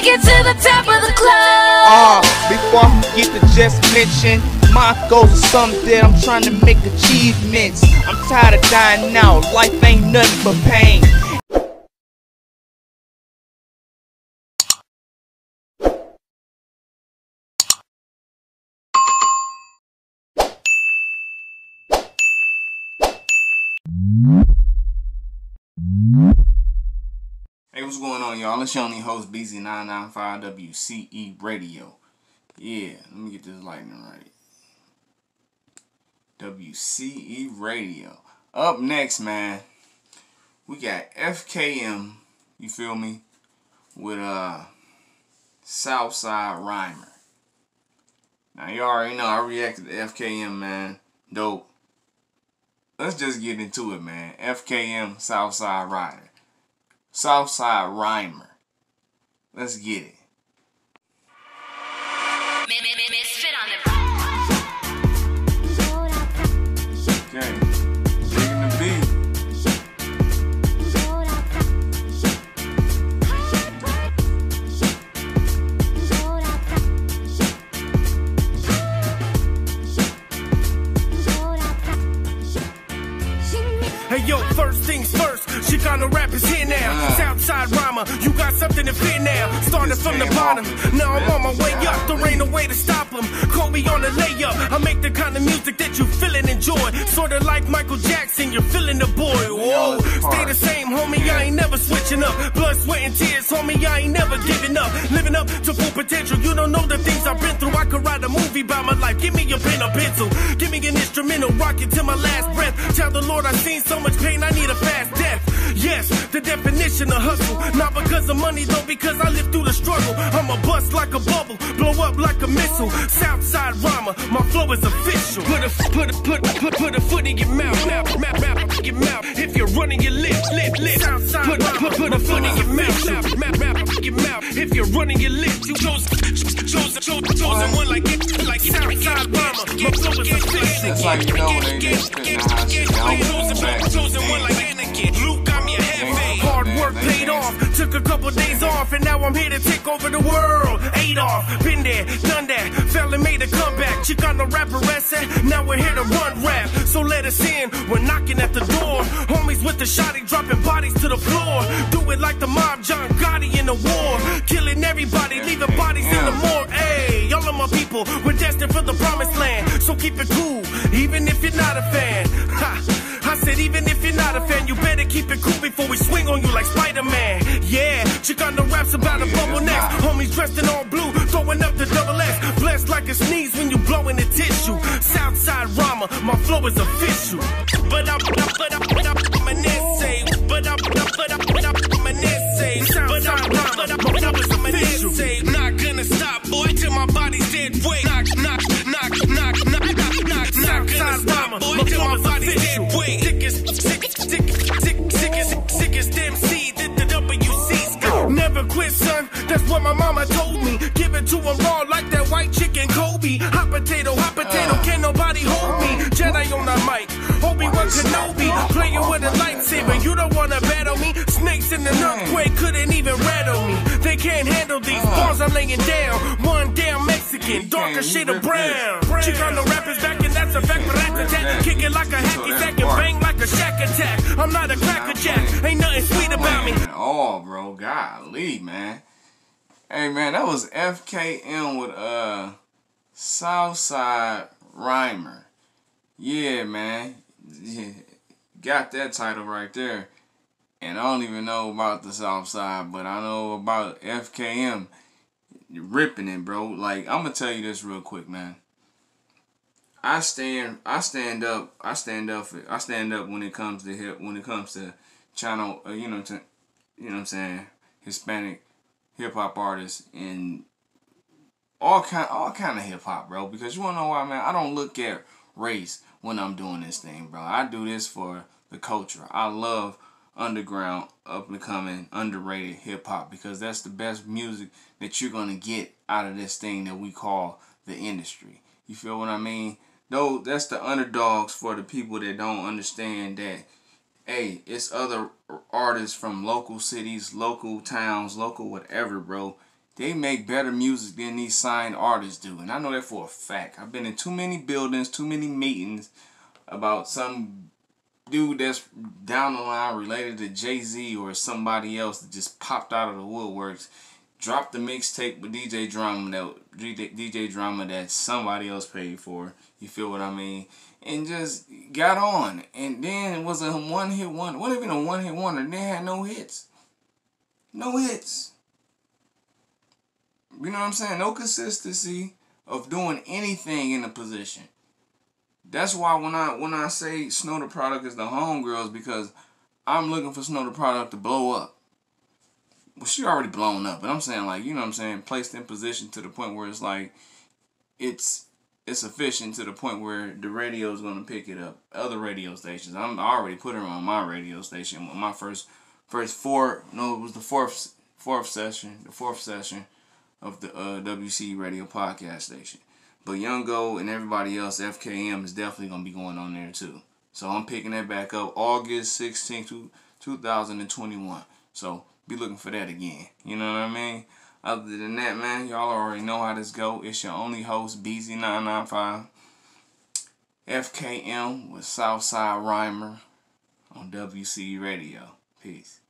to the top of the club. Uh, before I forget to just mention, my goals are something that I'm trying to make achievements. I'm tired of dying out, life ain't nothing but pain. What's going on, y'all? It's your only host, BZ995WCE Radio. Yeah, let me get this lightning right. WCE Radio. Up next, man, we got FKM, you feel me, with uh Southside Rhymer. Now, you all already know I reacted to FKM, man. Dope. Let's just get into it, man. FKM Southside Rider. Southside Rhymer. Let's get it. Misfit on the Okay. Now. Southside rhymer, you got something to fear now. Started from the bottom, now I'm on my way up. There ain't no way to stop him. Kobe on the layup. I make the kind of music that you feel and enjoy. Sorta like Michael Jackson, you're feeling the boy. Whoa, stay the same, homie. I ain't never switching up. Blood, sweat, and tears, homie. I ain't never giving up. About my life. Give me a pen or pencil. Give me an instrumental. Rock it till my last breath. Tell the Lord I've seen so much pain. I need a fast death. Yes, the definition of hustle. Not because of money, though, because I lived through the struggle. I'm a bust like a bubble, blow up like a missile. Southside rhymer, my flow is official. Put a put a put a, put put a foot in your mouth, mouth, mouth, mouth, your mouth. If you're running your lip, lip, lip. Southside put put put a foot in your mouth, mouth, mouth, mouth, your mouth. If you're running your lips, you chose chose chose chosen one like it like Southside rhymer. My flow is like you know when they just spit the high shit. I don't go back. Chosen one like Anakin. Luke got me a heavy. Hard work paid off. Took a couple days off, and now I'm here to take over the world. Adolf, been there, done Chicano rapper essay. Now we're here to run rap. So let us in. We're knocking at the door. Homies with the shotty dropping bodies to the floor. Do it like the mob, John Gotti in the war. Killing everybody, leaving bodies in the morgue. Hey, y'all are my people. We're destined for the promised land. So keep it cool, even if you're not a fan. Ha. I said, even if you're not a fan, you better keep it cool before we swing on you like Spider Man. Yeah, Chicano raps about a bubble neck. Homies dressed in all blue, throwing up the. Blessed like a sneeze when you blowing the tissue. Southside rhymer, my flow is official. Can't hold me. Jedi on the mic, Obi-Wan Kenobi. Playing with a lightsaber, you don't wanna battle me. Snakes in the earthquake couldn't even rattle me. They can't handle these bars I'm laying down. One damn Mexican, darker shade of brown. Chicano rappers back and that's a fact, but rat attack. Kick it like a hacky sack and bang like a Shaq attack. I'm not a cracker jack, ain't nothing sweet about me. All, bro. Golly, man. Hey, man, that was FKM with uh Southside Rhymer. Yeah, man. Got that title right there. And I don't even know about the South Side, but I know about FKM. Ripping it, bro. Like, I'm gonna tell you this real quick, man. I stand I stand up I stand up for, I stand up when it comes to hip when it comes to channel uh, you know to, you know what I'm saying Hispanic hip hop artists and all kind all kind of hip hop bro because you wanna know why man? I don't look at race when I'm doing this thing bro. I do this for the culture. I love underground up and coming underrated hip hop because that's the best music that you're gonna get out of this thing that we call the industry. You feel what I mean? Though that's the underdogs for the people that don't understand that hey it's other artists from local cities local towns local whatever bro they make better music than these signed artists do. And I know that for a fact. I've been in too many buildings, too many meetings about some dude that's down the line related to Jay Z or somebody else that just popped out of the woodworks, dropped the mixtape with DJ Drama that DJ Drama that somebody else paid for. You feel what I mean? And just got on, and then it was a one hit wonder. What even a one hit wonder? They had no hits, no hits. You know what I'm saying? No consistency of doing anything in the position. That's why when I when I say Snow the Product is the homegirls because I'm looking for Snow the Product to blow up. Well, she already blown up, but I'm saying like you know what I'm saying, placed in position to the point where it's like it's it's efficient to the point where the radio is gonna pick it up. Other radio stations, I'm I already put her on my radio station. My first first four, no, it was the fourth fourth session, the fourth session of the uh, WCE Radio podcast station. But Young Go and everybody else, FKM is definitely gonna be going on there too. So I'm picking that back up August 16th, 2021. So be looking for that again. You know what I mean? Other than that, man, y'all already know how this go. It's your only host, Bizzie995. FKM with Southside Rhymer on WCE Radio. Peace.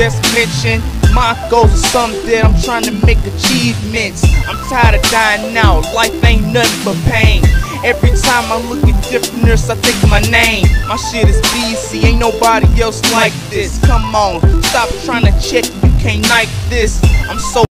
Just mention, my goals are something I'm trying to make achievements. I'm tired of dying out, life ain't nothing but pain. Every time I look at different nurse, I think my name. My shit is BC, ain't nobody else like this. Come on, stop trying to check, you can't like this. I'm so